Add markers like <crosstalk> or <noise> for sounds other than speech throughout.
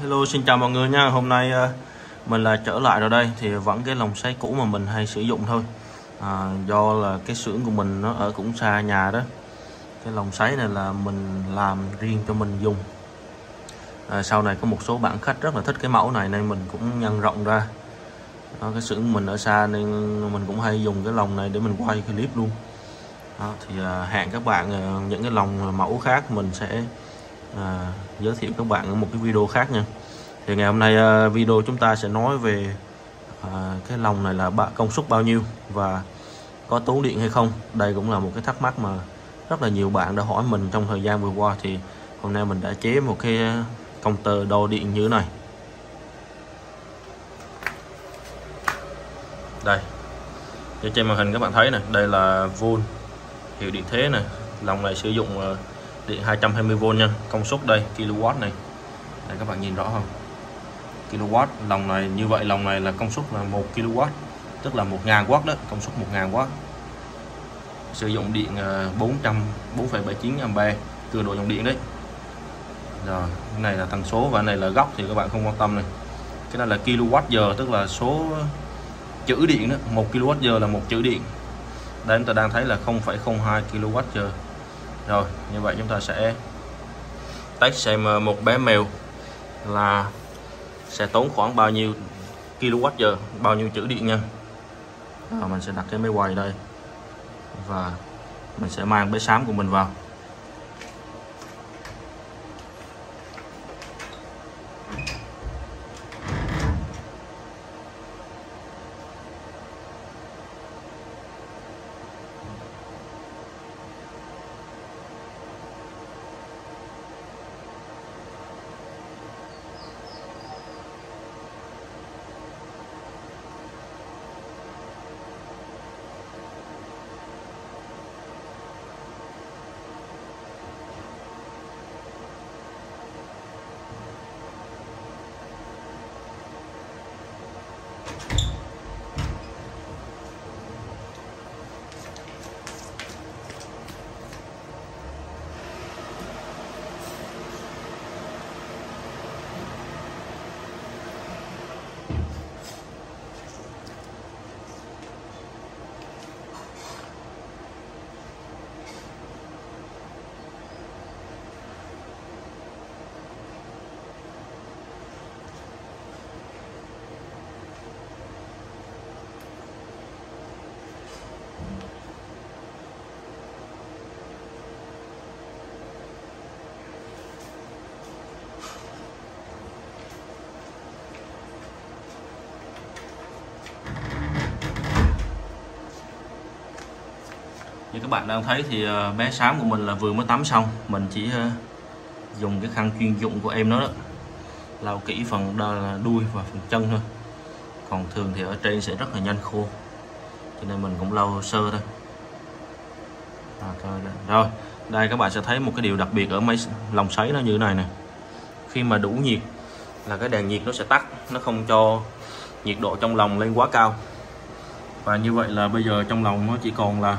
Hello xin chào mọi người nha. Hôm nay ờ, mình là trở lại rồi đây. Thì vẫn cái lồng sấy cũ mà mình hay sử dụng thôi. À, Do là cái xưởng của mình nó ở cũng xa nhà đó. Cái lồng sấy này là mình làm riêng cho mình dùng. À, Sau này có một số bạn khách rất là thích cái mẫu này Nên mình cũng nhân rộng ra. Đó, Cái xưởng mình ở xa nên mình cũng hay dùng cái lồng này để mình quay clip luôn. Đó, Thì à, hẹn các bạn ờ, những cái lồng mẫu khác mình sẽ à, giới thiệu các bạn ở một cái video khác nha. Thì ngày hôm nay à, video chúng ta sẽ nói về à, cái lồng này là bạ- công suất bao nhiêu và có tốn điện hay không. Đây cũng là một cái thắc mắc mà rất là nhiều bạn đã hỏi mình trong thời gian vừa qua. Thì hôm nay mình đã chế một cái công tơ đo điện như thế này. Đây. Trên màn hình các bạn thấy này đây là volt hiệu điện thế này lồng này sử dụng à, điện 220V nha. Công suất đây kW này. Đây các bạn nhìn rõ không? kW lòng này như vậy lòng này là công suất là 1 kW tức là 1000W đó công suất 1000W sử dụng điện 400 4,79 A cường độ dòng điện đấy. Rồi cái này là tần số và này là góc thì các bạn không quan tâm này. Cái này là kWh tức là số chữ điện đó. 1 kWh là một chữ điện. Đây chúng ta đang thấy là 0,02 kWh rồi như vậy chúng ta sẽ test xem ờ, một bé mèo là sẽ tốn khoảng bao nhiêu kWh bao nhiêu chữ điện nha. Rồi mình sẽ đặt cái máy quay đây. Và mình sẽ mang bé xám của mình vào các bạn đang thấy thì ờ, bé xám của mình là vừa mới tắm xong. Mình chỉ ờ, dùng cái khăn chuyên dụng của em nó đó. Lau kỹ phần ờ, đuôi và phần chân thôi. Còn thường thì ở trên sẽ rất là nhanh khô. Cho nên mình cũng lau sơ thôi. À, thôi đây. rồi đây các bạn sẽ thấy một cái điều đặc biệt ở máy lòng sấy nó như thế này nè. Khi mà đủ nhiệt là cái đèn nhiệt nó sẽ tắt nó không cho nhiệt độ trong lòng lên quá cao. Và như vậy là bây giờ trong lòng nó chỉ còn là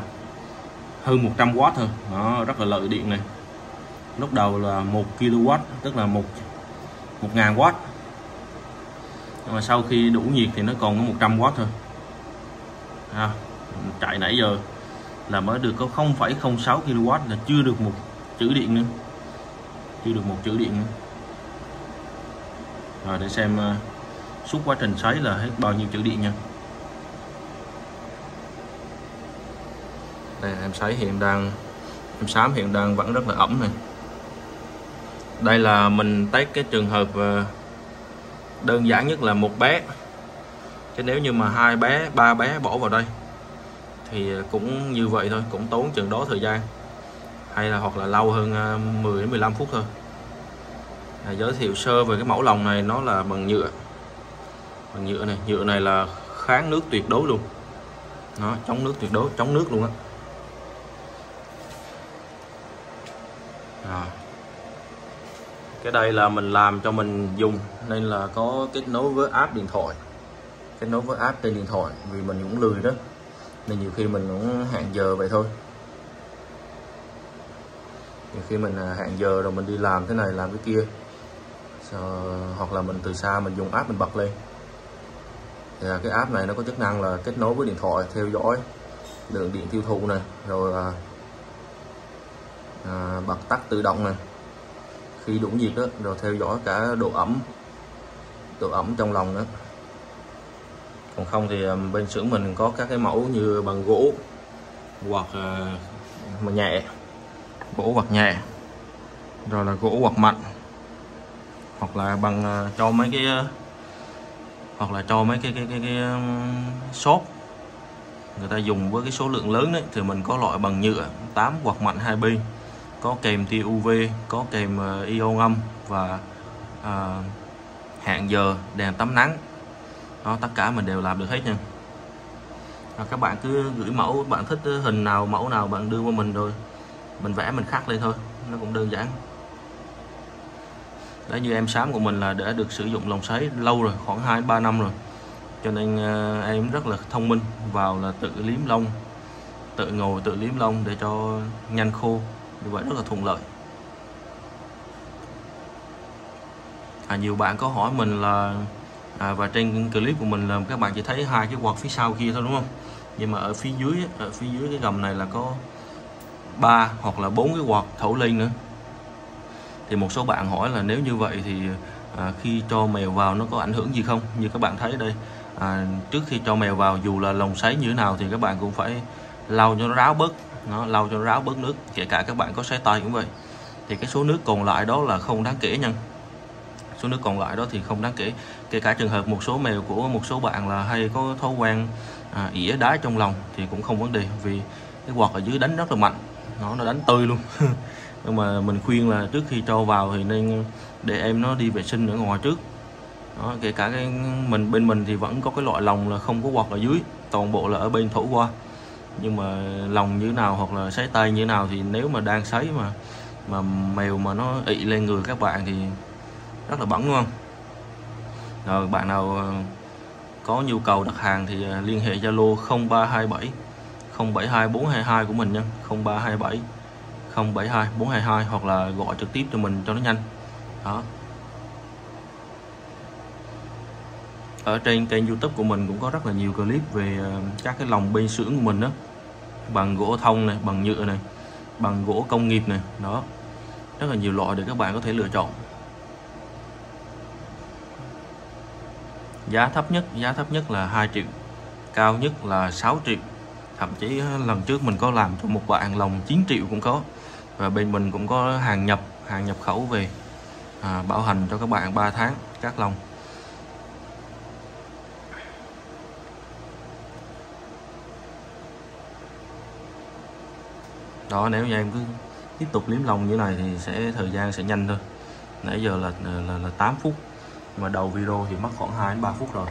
hơn 100W thôi. Đó rất là lợi điện này. Lúc đầu là 1 kW tức là 1 1000W nhưng mà sau khi đủ nhiệt thì nó còn có 100W thôi. À, chạy nãy giờ là mới được có 0,06 kW là chưa được một chữ điện nữa. Chưa được một chữ điện nữa. Rồi để xem uh, suốt quá trình sấy là hết bao nhiêu chữ điện nha. Đây em sấy hiện đang em xám hiện đang vẫn rất là ẩm này đây là mình test cái trường hợp ờ, đơn giản nhất là một bé. Chứ nếu như mà hai bé ba bé bỏ vào đây thì cũng như vậy thôi cũng tốn chừng đó thời gian. Hay là hoặc là lâu hơn ờ, 10 đến 15 phút thôi. À, giới thiệu sơ về cái mẫu lồng này nó là bằng nhựa. Bằng nhựa này nhựa này là kháng nước tuyệt đối luôn. Nó chống nước tuyệt đối chống nước luôn á. À. cái đây là mình làm cho mình dùng, nên là có kết nối với app điện thoại. Kết nối với app trên điện thoại, vì mình cũng lười đó. Nên nhiều khi mình cũng hẹn giờ vậy thôi. Nhiều khi mình à, hẹn giờ rồi mình đi làm thế này, làm cái kia. Hoặc là mình từ xa mình dùng app mình bật lên. Thì à, cái app này nó có chức năng là kết nối với điện thoại, theo dõi lượng điện tiêu thụ này, rồi à, à, bật tắt tự động này khi đủ nhiệt đó rồi theo dõi cả độ ẩm độ ẩm trong lòng nữa còn không thì à, bên xưởng mình có các cái mẫu như bằng gỗ hoặc à, mà nhẹ gỗ hoặc nhẹ. Rồi là gỗ hoặc mạnh hoặc là bằng à, cho mấy cái à, hoặc là cho mấy cái cái cái, cái, cái shop người ta dùng với cái số lượng lớn đấy thì mình có loại bằng nhựa 8 hoặc mạnh 2B có kèm tia UV có kèm ờ, ion âm và à, hạn giờ đèn tắm nắng. Đó tất cả mình đều làm được hết nha. À, các bạn cứ gửi mẫu bạn thích hình nào mẫu nào bạn đưa qua mình rồi mình vẽ mình khắc lên thôi nó cũng đơn giản. Đấy như em xám của mình là đã được sử dụng lồng sấy lâu rồi khoảng 2 3 năm rồi. Cho nên uh, em rất là thông minh vào là tự liếm lông tự ngồi tự liếm lông để cho nhanh khô như vậy rất là thuận lợi. À, nhiều bạn có hỏi mình là à, và trên clip của mình là các bạn chỉ thấy hai cái quạt phía sau kia thôi đúng không? Nhưng mà ở phía dưới ở phía dưới cái gầm này là có ba hoặc là bốn cái quạt thổi lên nữa. Thì một số bạn hỏi là nếu như vậy thì à, khi cho mèo vào nó có ảnh hưởng gì không? Như các bạn thấy đây à, trước khi cho mèo vào dù là lồng sấy như thế nào thì các bạn cũng phải lau cho nó ráo bớt nó lau cho nó ráo bớt nước kể cả các bạn có sấy tay cũng vậy. Thì cái số nước còn lại đó là không đáng kể nha. Số nước còn lại đó thì không đáng kể. Kể cả trường hợp một số mèo của một số bạn là hay có thói quen à, ỉa đá trong lòng thì cũng không vấn đề vì cái quạt ở dưới đánh rất là mạnh. Nó nó đánh tươi luôn. <laughs> Nhưng mà mình khuyên là trước khi cho vào thì nên để em nó đi vệ sinh ở ngoài trước. Đó, kể cả cái mình bên mình thì vẫn có cái loại lòng là không có quạt ở dưới toàn bộ là ở bên thổ qua nhưng mà lòng như nào hoặc là sấy tay như nào thì nếu mà đang sấy mà mà mèo mà nó ị lên người các bạn thì rất là bẩn, đúng không? Rồi, bạn nào ờ, có nhu cầu đặt hàng thì ờ, liên hệ Zalo 0327 072 422 của mình nha 0327 072 422 hoặc là gọi trực tiếp cho mình cho nó nhanh. Đó. Ở trên kênh youtube của mình cũng có rất là nhiều clip về ờ, các cái lồng bên xưởng của mình đó. Bằng gỗ thông này bằng nhựa này bằng gỗ công nghiệp này đó. Rất là nhiều loại để các bạn có thể lựa chọn. Giá thấp nhất giá thấp nhất là 2 triệu cao nhất là 6 triệu. Thậm chí ờ, lần trước mình có làm cho một bạn lồng 9 triệu cũng có. Và bên mình cũng có hàng nhập hàng nhập khẩu về à, bảo hành cho các bạn 3 tháng các lồng. Đó nếu như em cứ tiếp tục liếm lông như này thì sẽ thời gian sẽ nhanh thôi. Nãy giờ là là, là 8 phút mà đầu video thì mất khoảng 2 đến 3 phút rồi.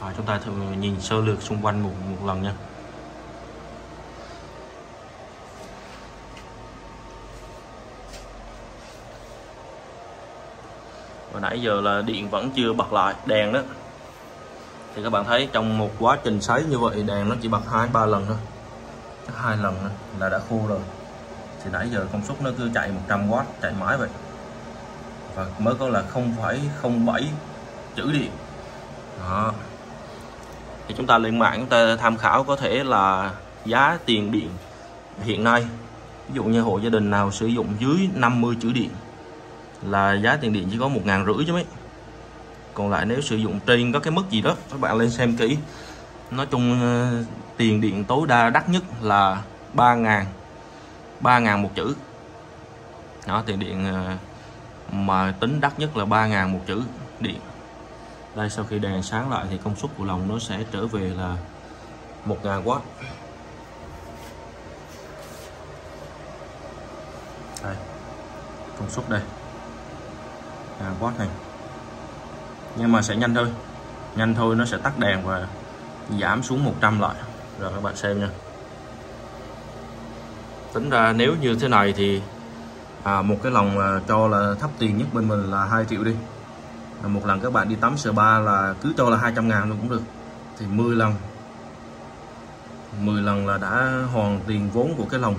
À, chúng ta thử nhìn sơ lược xung quanh một, một lần nha. Và nãy giờ là điện vẫn chưa bật lại đèn đó thì các bạn thấy trong một quá trình sấy như vậy đèn nó chỉ bật hai ba lần thôi. Hai lần là đã khô rồi. Thì nãy giờ công suất nó cứ chạy 100W chạy mãi vậy. Và mới có là 0,07 chữ điện. Đó. Thì chúng ta lên mạng chúng ta tham khảo có thể là giá tiền điện hiện nay. Ví dụ như hộ gia đình nào sử dụng dưới 50 chữ điện là giá tiền điện chỉ có một ngàn rưỡi chứ mấy còn lại nếu sử dụng trên có cái mức gì đó, các bạn lên xem kỹ. Nói chung ờ, tiền điện tối đa đắt nhất là 3 ngàn 3 ngàn một chữ. Đó, tiền điện ờ, mà tính đắt nhất là 3 ngàn một chữ điện. Đây, sau khi đèn sáng lại thì công suất của lồng nó sẽ trở về là 1.000W đây, công suất đây. 1.000W này nhưng mà sẽ nhanh thôi. Nhanh thôi nó sẽ tắt đèn và giảm xuống 100 lại. Rồi các bạn xem nha. Tính ra nếu như thế này thì à, một cái lòng à, cho là thấp tiền nhất bên mình là 2 triệu đi. Một lần các bạn đi tắm spa là cứ cho là 200 ngàn luôn cũng được. Thì 10 lần 10 lần là đã hoàn tiền vốn của cái lồng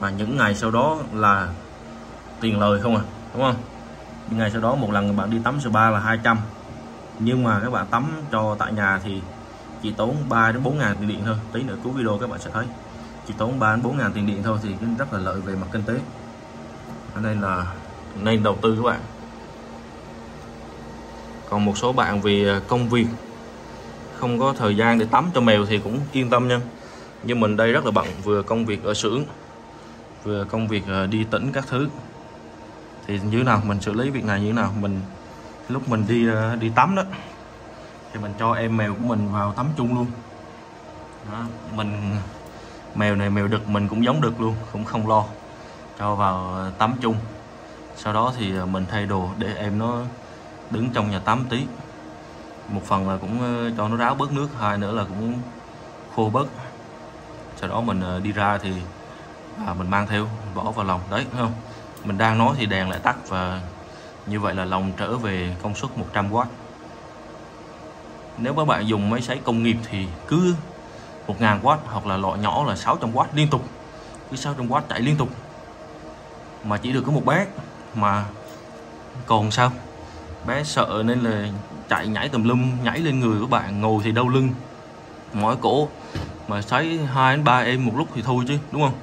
và những ngày sau đó là tiền lời không à? Đúng không? Ngày sau đó một lần bạn đi tắm spa là 200 nhưng mà các bạn tắm cho tại nhà thì chỉ tốn 3 đến 4 ngàn tiền điện thôi. Tí nữa cuối video các bạn sẽ thấy. Chỉ tốn 3 đến 4 ngàn tiền điện thôi thì rất là lợi về mặt kinh tế. Nên là nên đầu tư các bạn. Còn một số bạn vì à, công việc, không có thời gian để tắm cho mèo thì cũng yên tâm nha. Nhưng mình đây rất là bận, vừa công việc ở xưởng, vừa công việc à, đi tỉnh các thứ thì như nào mình xử lý việc này như nào? Mình lúc mình đi ờ, đi tắm đó thì mình cho em mèo của mình vào tắm chung luôn. Đó, mình mèo này mèo đực mình cũng giống đực luôn cũng không lo cho vào ờ, tắm chung. Sau đó thì ờ, mình thay đồ để em nó đứng trong nhà tắm tí. Một phần là cũng cho nó ráo bớt nước hai nữa là cũng khô bớt. Sau đó mình đi ra thì à, mình mang theo bỏ vào lòng. Đấy không? Mình đang nói thì đèn lại tắt và như vậy là lồng trở về công suất 100W nếu các bạn dùng máy sấy công nghiệp thì cứ 1000W hoặc là loại nhỏ là 600W liên tục. Cứ 600W chạy liên tục. Mà chỉ được có một bé, mà còn sao? Bé sợ nên là chạy nhảy tùm lum, nhảy lên người của bạn, ngồi thì đau lưng. Mỏi cổ. Mà sấy hai đến ba em một lúc thì thôi chứ, đúng không?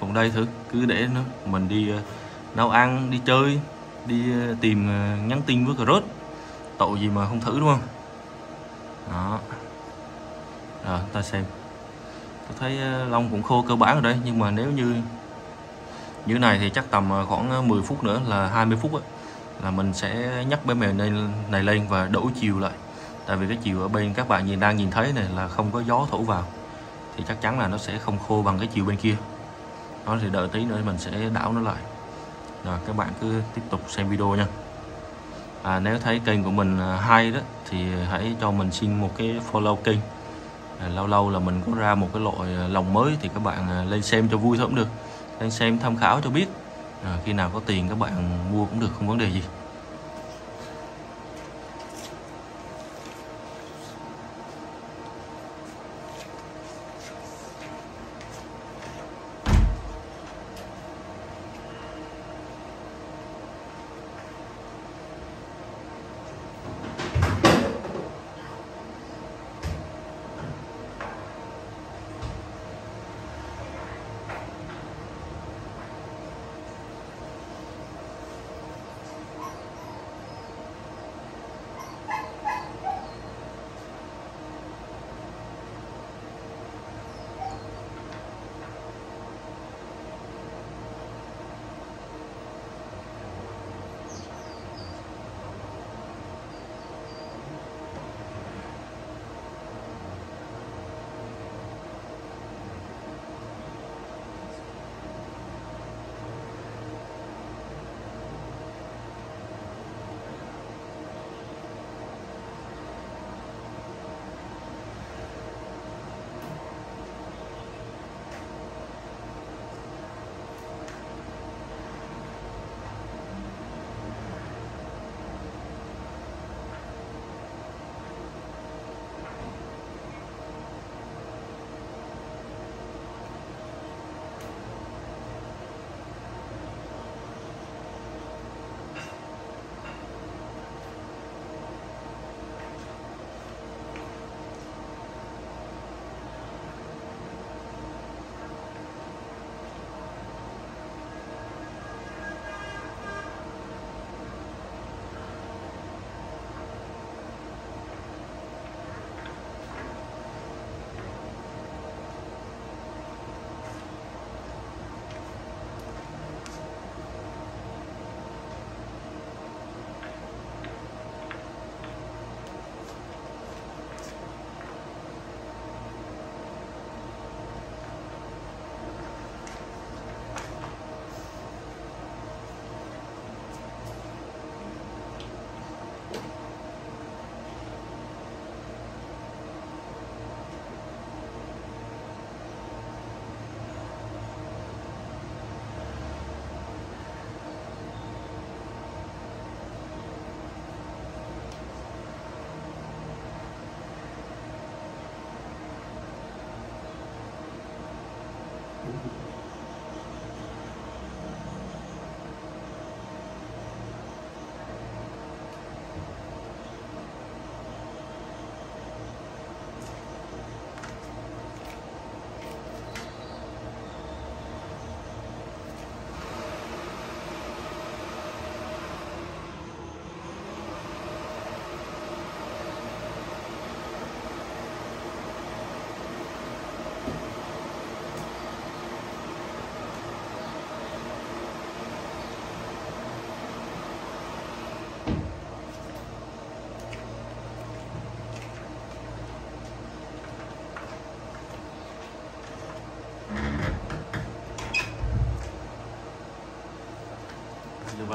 Còn đây thử, cứ để nó, mình đi ờ, nấu ăn đi chơi đi ờ, tìm ờ, nhắn tin với cà rốt tội gì mà không thử đúng không? Đó. Rồi ta xem. Tôi thấy ờ, lông cũng khô cơ bản rồi đây nhưng mà nếu như như này thì chắc tầm khoảng 10 phút nữa là 20 phút ấy, là mình sẽ nhắc bé mèo này, này lên và đổi chiều lại. Tại vì cái chiều ở bên các bạn nhìn đang nhìn thấy này là không có gió thổi vào thì chắc chắn là nó sẽ không khô bằng cái chiều bên kia. Nó thì đợi tí nữa mình sẽ đảo nó lại rồi các bạn cứ tiếp tục xem video nha. À, nếu thấy kênh của mình à, hay đó thì hãy cho mình xin một cái follow kênh. À, lâu lâu là mình có ra một cái loại à, lồng lòng mới thì các bạn à, lên xem cho vui thôi cũng được. Lên xem tham khảo cho biết à, khi nào có tiền các bạn mua cũng được không vấn đề gì.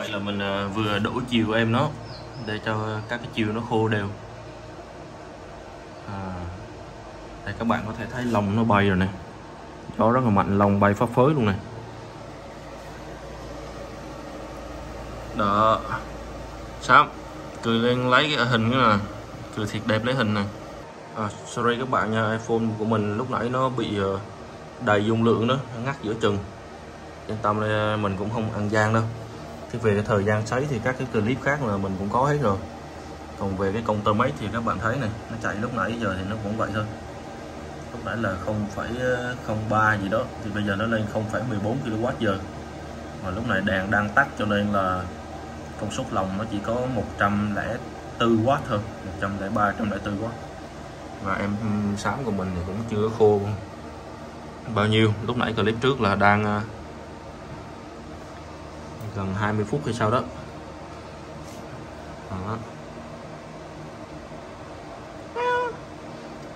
Vậy là mình à, vừa đổ chiều em nó để cho các cái chiều nó khô đều. À, đây các bạn có thể thấy lồng nó bay rồi này gió rất là mạnh lồng bay phấp phới luôn này đó. Sám cười lên lấy cái hình cái nè. Cười thiệt đẹp lấy hình này à, sorry các bạn nha iPhone của mình lúc nãy nó bị ờ, đầy dung lượng đó nó ngắt giữa chừng. Yên tâm đây mình cũng không ăn gian đâu thì về cái thời gian sấy thì các cái clip khác là mình cũng có hết rồi. Còn về cái công tơ máy thì các bạn thấy này nó chạy lúc nãy giờ thì nó cũng vậy thôi. Lúc nãy là 0,03 ờ, gì đó thì bây giờ nó lên 0,14 kWh giờ. Mà lúc này đèn đang tắt cho nên là công suất lồng nó chỉ có 104W thôi 103 104W và em ừ, sáng của mình thì cũng chưa khô bao nhiêu. Lúc nãy clip trước là đang ờ, gần 20 phút hay sao đó, đó.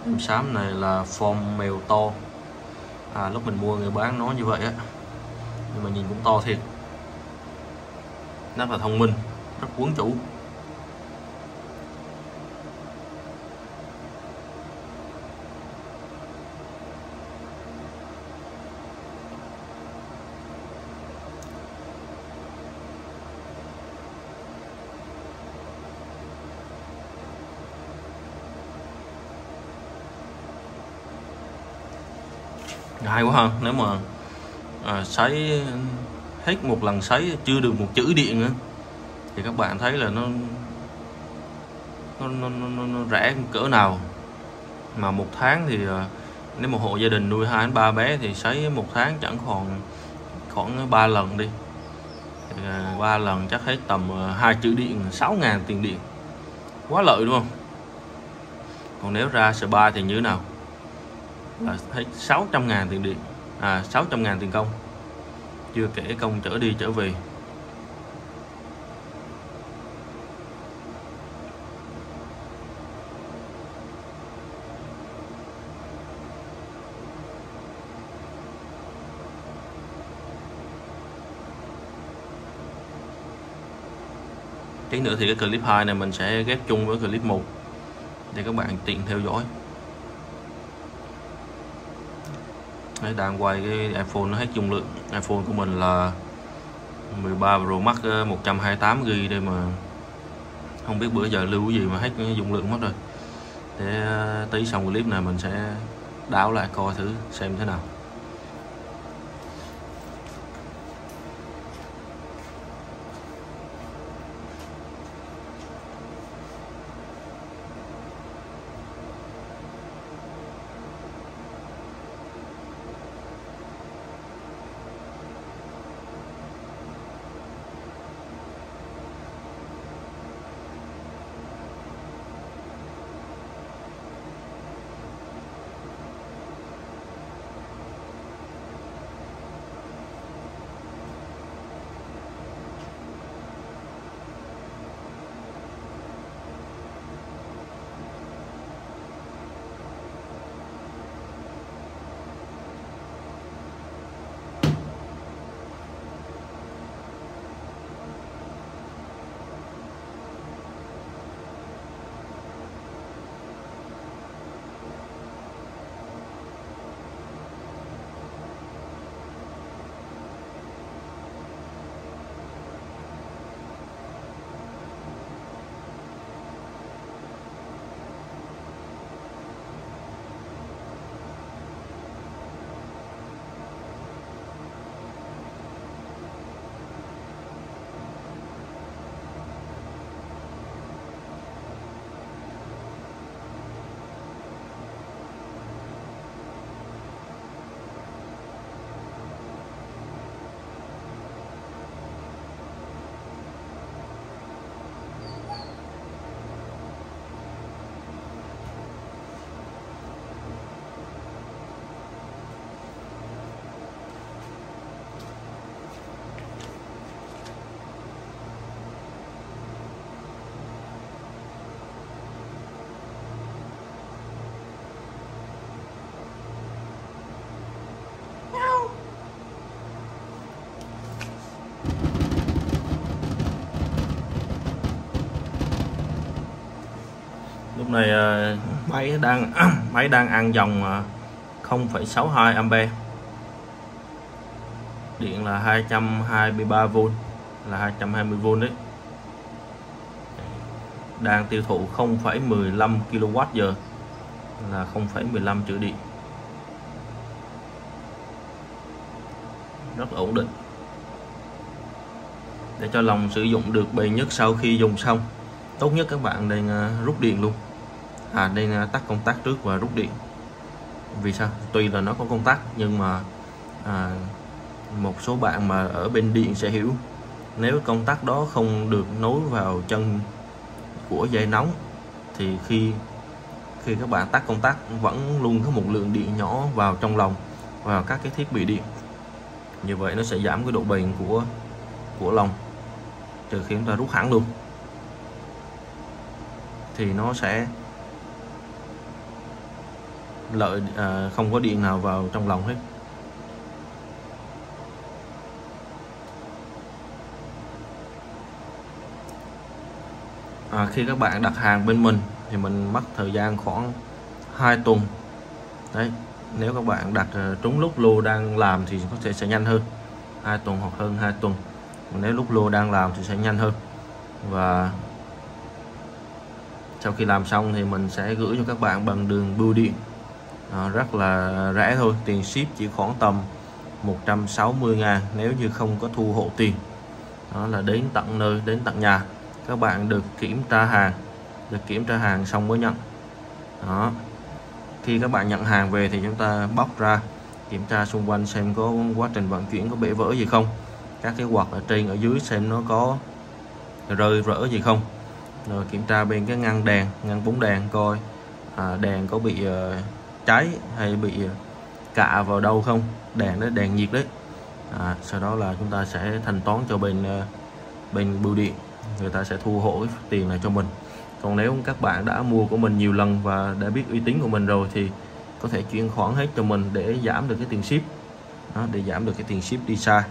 em xám này là form mèo to. À, lúc mình mua người bán nó như vậy á. Nhưng mà nhìn cũng to thiệt. Rất là thông minh rất cuốn chủ. Hay quá ha. Nếu mà à, sấy hết một lần sấy chưa được một chữ điện nữa thì các bạn thấy là nó nó, nó, nó, nó rẻ cỡ nào. Mà một tháng thì à, nếu một hộ gia đình nuôi hai đến ba bé thì sấy một tháng chẳng còn khoảng 3 lần đi. À, ba lần chắc hết tầm à, hai chữ điện 6 ngàn tiền điện. Quá lợi đúng không? Còn nếu ra spa thì như thế nào? Là hết 600 ngàn tiền điện. À 600 ngàn tiền công. Chưa kể công trở đi trở về. Tí nữa thì cái clip 2 này mình sẽ ghép chung với clip 1 để các bạn tiện theo dõi. Đấy, đang quay cái iPhone nó hết dung lượng. iPhone của mình là 13 Pro Max ờ, 128 GB đây mà không biết bữa giờ lưu cái gì mà hết dung lượng mất rồi. Để ờ, tí xong clip này mình sẽ đảo lại coi thử xem thế nào. Này máy đang <clears throat> máy đang ăn dòng à, 0,62 ampe. Điện là 223V là 220V đấy. Đang tiêu thụ 0,15 kWh là 0,15 triệu điện. Rất là ổn định. Để cho lòng sử dụng được bền nhất sau khi dùng xong. Tốt nhất các bạn nên à, rút điện luôn à nên tắt công tắc trước và rút điện. Vì sao? Tuy là nó có công tắc nhưng mà à, một số bạn mà ở bên điện sẽ hiểu. Nếu công tắc đó không được nối vào chân của dây nóng thì khi khi các bạn tắt công tắc vẫn luôn có một lượng điện nhỏ vào trong lòng vào các cái thiết bị điện. Như vậy nó sẽ giảm cái độ bền của của lồng trừ khi chúng ta rút hẳn luôn. Thì nó sẽ lợi à, không có điện nào vào trong lòng hết. À, khi các bạn đặt hàng bên mình thì mình mất thời gian khoảng 2 tuần. Đấy nếu các bạn đặt uh, trúng lúc lô đang làm thì có thể sẽ nhanh hơn. Hai tuần hoặc hơn hai tuần. Nếu lúc lô đang làm thì sẽ nhanh hơn. Và sau khi làm xong thì mình sẽ gửi cho các bạn bằng đường bưu điện à, rất là rẻ thôi tiền ship chỉ khoảng tầm 160 ngàn nếu như không có thu hộ tiền. Đó là đến tận nơi đến tận nhà. Các bạn được kiểm tra hàng được kiểm tra hàng xong mới nhận. Đó. Khi các bạn nhận hàng về thì chúng ta bóc ra kiểm tra xung quanh xem có quá trình vận chuyển có bể vỡ gì không. Các cái quạt ở trên ở dưới xem nó có rơi vỡ gì không. Rồi kiểm tra bên cái ngăn đèn ngăn bóng đèn coi à, đèn có bị uh, cháy hay bị cạ vào đâu không? Đèn đấy đèn nhiệt đấy. À, sau đó là chúng ta sẽ thanh toán cho bên ờ, bên bưu điện. Người ta sẽ thu hồi tiền này cho mình. Còn nếu các bạn đã mua của mình nhiều lần và đã biết uy tín của mình rồi thì có thể chuyển khoản hết cho mình để giảm được cái tiền ship. Đó, để giảm được cái tiền ship đi xa.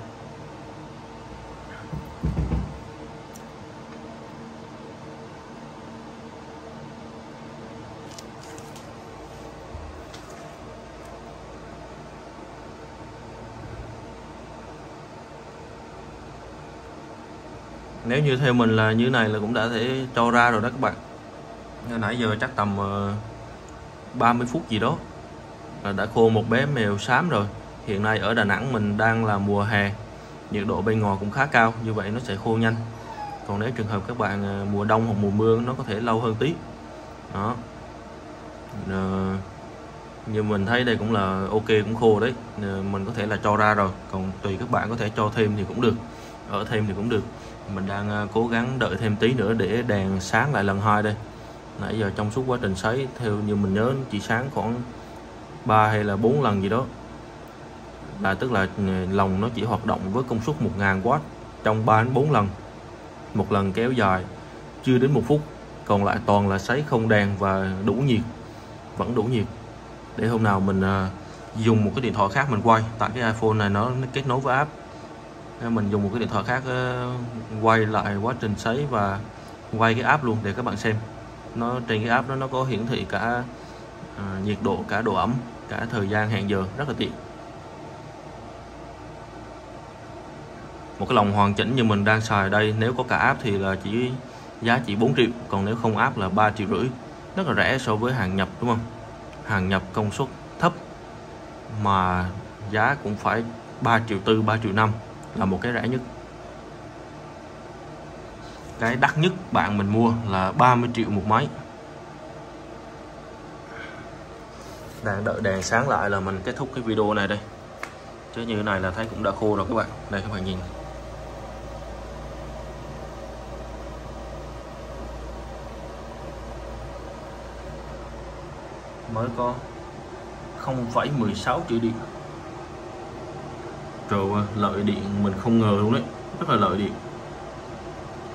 Nếu như theo mình là như này là cũng đã thể cho ra rồi đó các bạn. Nãy giờ chắc tầm ờ, 30 phút gì đó là đã khô một bé mèo xám rồi. Hiện nay ở Đà Nẵng mình đang là mùa hè nhiệt độ bên ngoài cũng khá cao như vậy nó sẽ khô nhanh. Còn nếu trường hợp các bạn ờ, mùa đông hoặc mùa mưa nó có thể lâu hơn tí. Đó. À, như mình thấy đây cũng là ok cũng khô đấy. Mình có thể là cho ra rồi. Còn tùy các bạn có thể cho thêm thì cũng được ở thêm thì cũng được mình đang ờ, cố gắng đợi thêm tí nữa để đèn sáng lại lần hai đây. Nãy giờ trong suốt quá trình sấy, theo như mình nhớ, chỉ sáng khoảng 3 hay là 4 lần gì đó. Là tức là ừ, lồng nó chỉ hoạt động với công suất 1000W trong 3 đến 4 lần. Một lần kéo dài, chưa đến một phút, còn lại toàn là sấy không đèn và đủ nhiệt, vẫn đủ nhiệt. Để hôm nào mình ờ, dùng một cái điện thoại khác mình quay, tại cái iPhone này nó kết nối với app mình dùng một cái điện thoại khác ờ, quay lại quá trình sấy và quay cái app luôn để các bạn xem. Nó, trên cái app đó nó có hiển thị cả ờ, nhiệt độ, cả độ ẩm, cả thời gian hẹn giờ, rất là tiện. Một cái lồng hoàn chỉnh như mình đang xài đây, nếu có cả app thì là chỉ giá chỉ 4 triệu, còn nếu không app là 3 triệu rưỡi. Rất là rẻ so với hàng nhập, đúng không? Hàng nhập công suất thấp, mà giá cũng phải 3 triệu tư 3 triệu năm là một cái rẻ nhất. Cái đắt nhất bạn mình mua là 30 triệu một máy. Đang đợi đèn sáng lại là mình kết thúc cái video này đây. Chứ như thế này là thấy cũng đã khô rồi các bạn. Đây các bạn nhìn. Mới có 0,16 triệu điện rồi à, lợi điện mình không ngờ luôn đấy. Rất là lợi điện.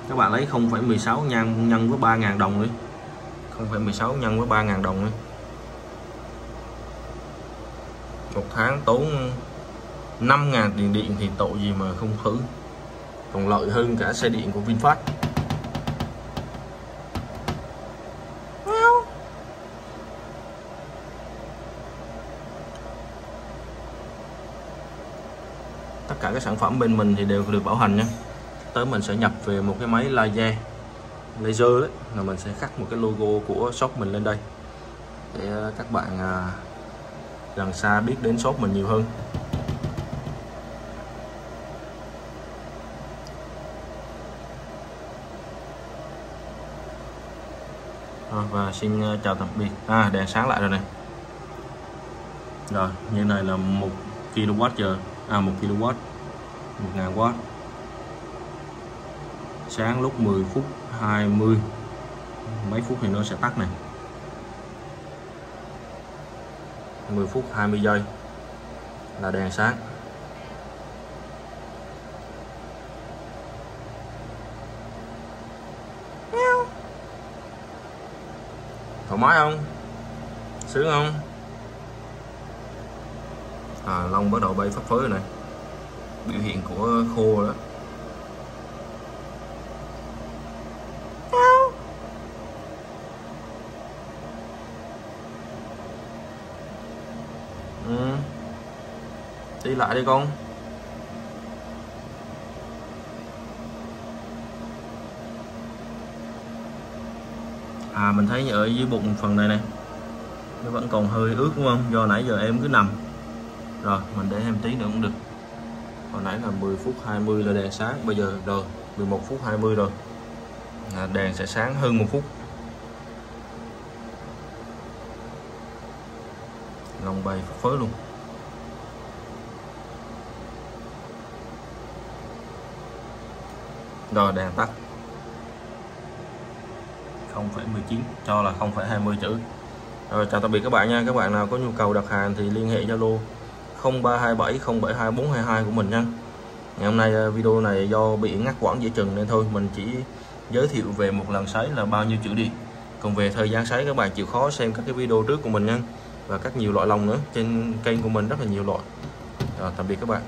Các bạn lấy 0,16 nhân nhân với 3.000 đồng đi. 0,16 nhân với 3.000 đồng đi. Một tháng tốn à, 5.000 tiền điện thì tội gì mà không thử. Còn lợi hơn cả xe điện của VinFast. Các sản phẩm bên mình thì đều được bảo hành nhé. tới mình sẽ nhập về một cái máy laser laser đấy là mình sẽ khắc một cái logo của shop mình lên đây. Để ờ, các bạn à, gần xa biết đến shop mình nhiều hơn. Rồi, và xin ờ, chào tạm biệt. À đèn sáng lại rồi này. Rồi như này là một kWh giờ. À một kW 1000 w sáng lúc 10 phút 20 mấy phút thì nó sẽ tắt này. 10 phút 20 giây là đèn sáng. Thoải mái không? Sướng không? À, lông bắt đầu bay phấp phới rồi này biểu hiện của khô đó. Ừ. đi lại đi con. À mình thấy ở dưới bụng phần này này nó vẫn còn hơi ướt đúng không? Do nãy giờ em cứ nằm. Rồi mình để em tí nữa cũng được hồi nãy là 10 phút 20 là đèn sáng bây giờ rồi 11 phút 20 rồi. À, đèn sẽ sáng hơn một phút. Lòng bay phới luôn. Rồi đèn tắt. 0,19 cho là 0,20 chữ. Rồi chào tạm biệt các bạn nha. Các bạn nào có nhu cầu đặt hàng thì liên hệ Zalo. 0327 072 422 của mình nha. Ngày hôm nay ờ, video này do bị ngắt quãng giữa chừng nên thôi mình chỉ giới thiệu về một lần sấy là bao nhiêu chữ đi. Còn về thời gian sấy các bạn chịu khó xem các cái video trước của mình nha. Và các nhiều loại lồng nữa trên kênh của mình rất là nhiều loại. Rồi, tạm biệt các bạn.